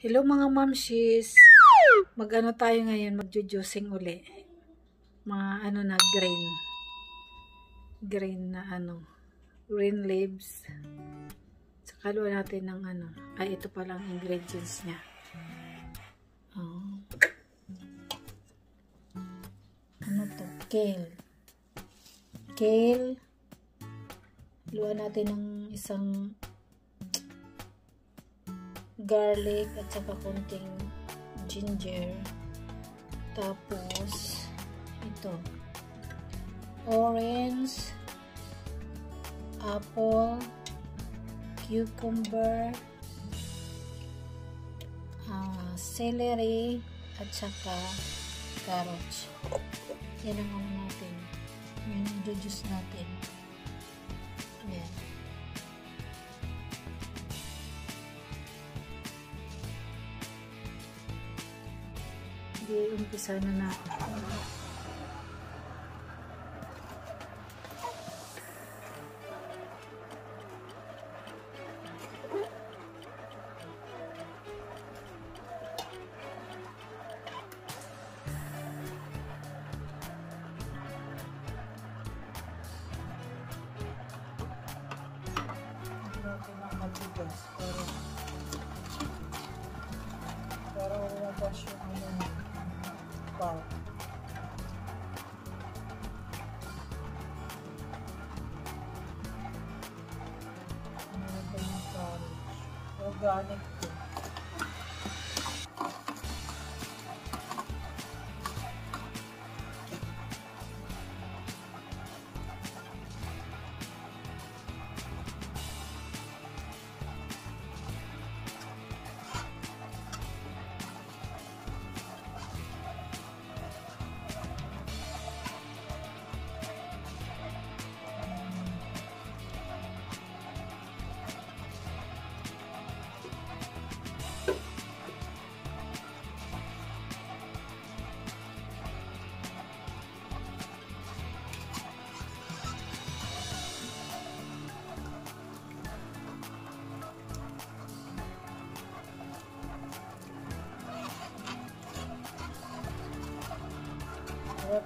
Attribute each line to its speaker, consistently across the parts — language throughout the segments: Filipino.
Speaker 1: Hello mga mamshis. Mag-ano tayo ngayon, magjujuicing uli. Mga ano na green. Green na ano. Green leaves. Sakaluwa natin ng ano. Ay, ito pa lang ingredients niya. Oh. Ano to? Kale. Kale. Luwa natin ng isang garlic at saka konting ginger. Tapos, ito. Orange, apple, cucumber, uh, celery, at saka carrots. Yan ang ano natin. Yan ang juice natin. Ayan. Hindi, umpisa na garlic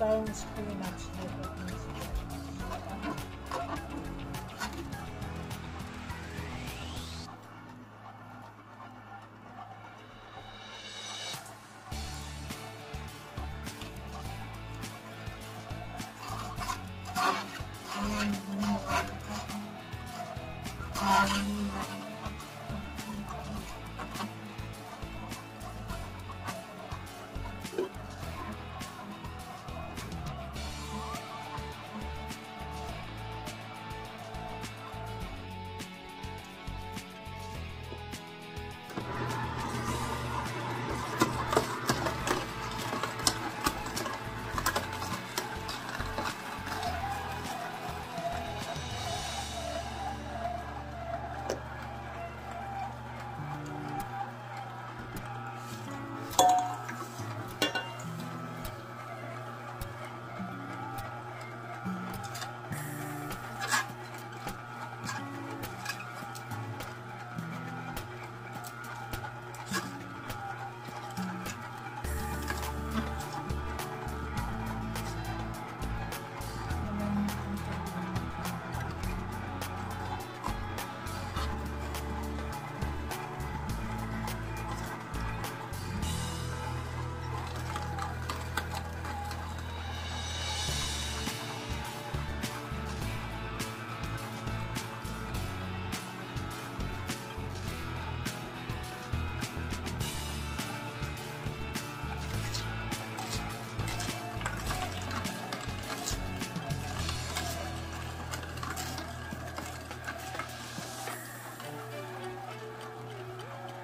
Speaker 1: to. Wala tayong spinach.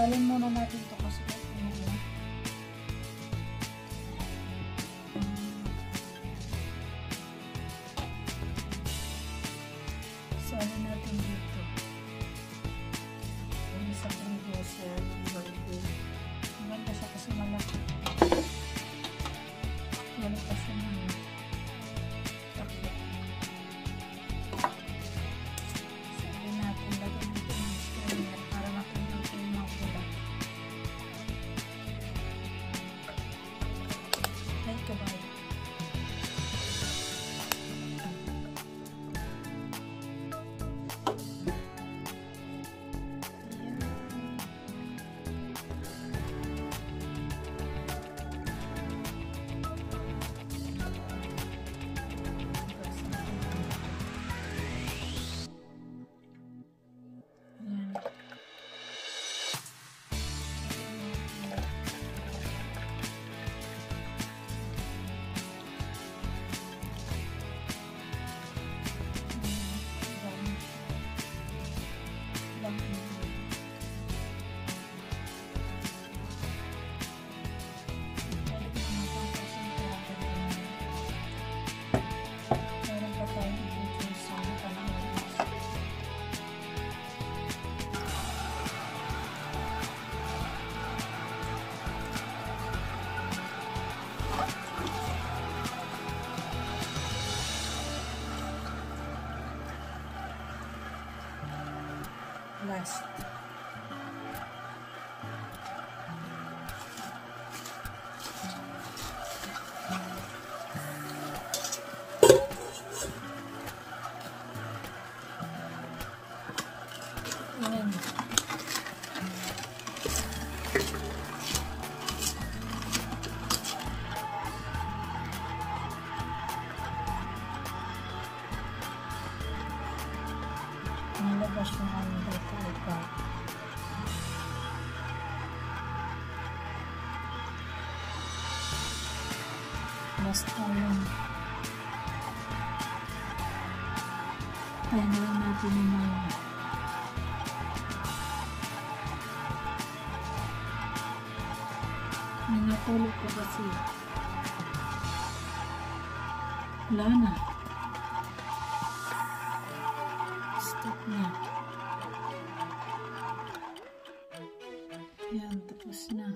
Speaker 1: Salin muna natin ito kasi Salin natin dito. nice. Mm. Kaya na lang natin yung mga Nanatulog ko kasi. Wala na. Stop na. Yan, tapos na.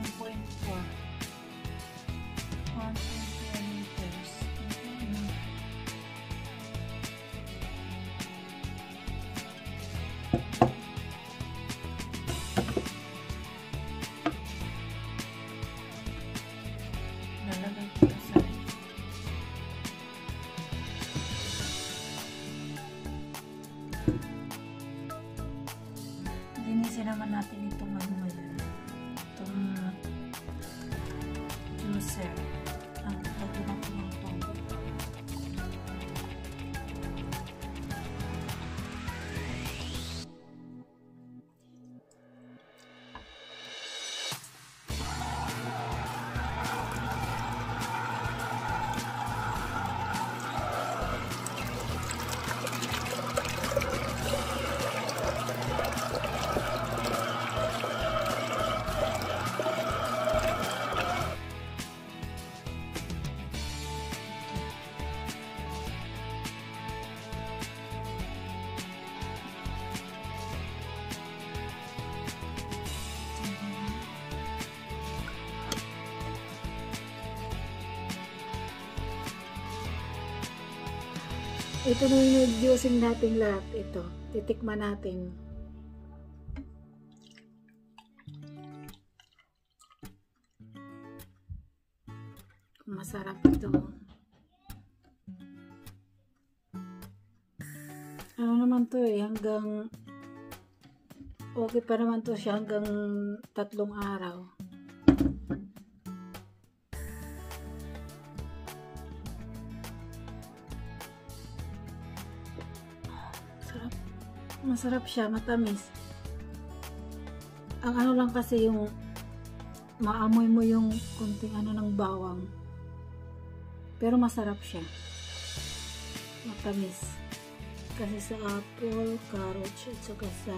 Speaker 1: 1.4 Ito na yung juicing natin lahat. Ito. Titikman natin. Masarap ito. Ano naman to eh, hanggang okay pa naman to siya hanggang tatlong araw. Masarap siya, matamis. Ang ano lang kasi yung maamoy mo yung kunting ano ng bawang. Pero masarap siya. Matamis. Kasi sa apple, carrots, at saka sa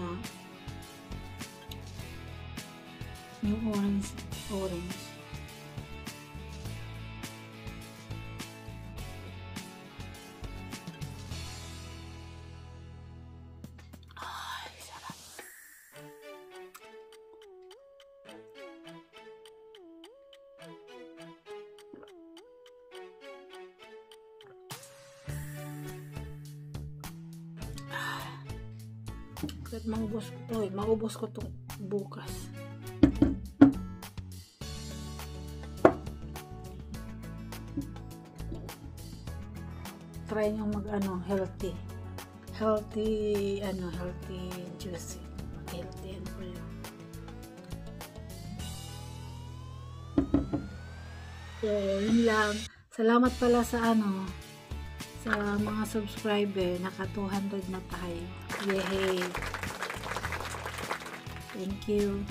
Speaker 1: yung orange, orange. Kahit maubos ko to eh. Maubos ko to bukas. Try nyo mag ano, healthy. Healthy, ano, healthy juice. Healthy and full. So, yun lang. Salamat pala sa ano, sa mga subscriber. Naka 200 na tayo. Yay! Thank you.